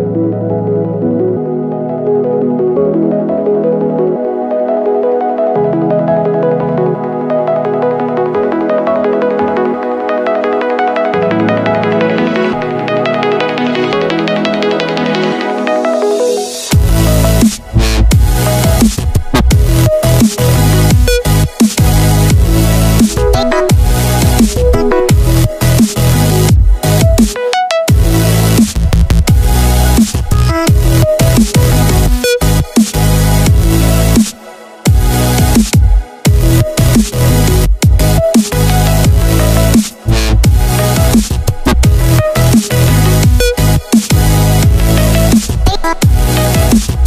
Música